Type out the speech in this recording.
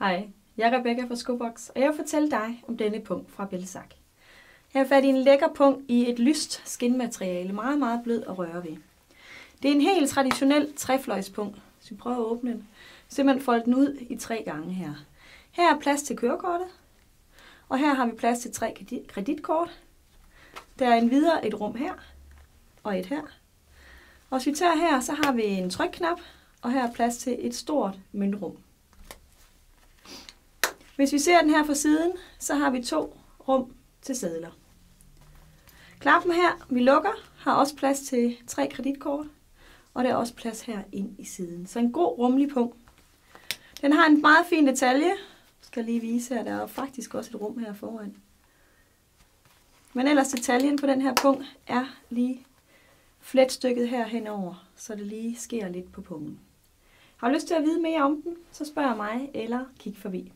Hej, jeg er Rebecca fra Skobox, og jeg vil fortælle dig om denne punkt fra Belsak. Her har fat i en lækker punkt i et lyst skinmateriale, meget, meget blød at røre ved. Det er en helt traditionel trefløjspunkt, så vi prøver at åbne den. Simpelthen folde den ud i tre gange her. Her er plads til kørekortet, og her har vi plads til tre kreditkort. Der er en videre et rum her, og et her. Og hvis vi tager her, så har vi en trykknap, og her er plads til et stort møntrum. Hvis vi ser den her fra siden, så har vi to rum til sædler. Klappen her, vi lukker, har også plads til tre kreditkort, og der er også plads her ind i siden. Så en god rummelig punkt. Den har en meget fin detalje. Jeg skal lige vise, at der er faktisk også et rum her foran. Men ellers detaljen på den her punkt er lige fletstykket her henover, så det lige sker lidt på punkten. Har du lyst til at vide mere om den, så spørg mig eller kig forbi.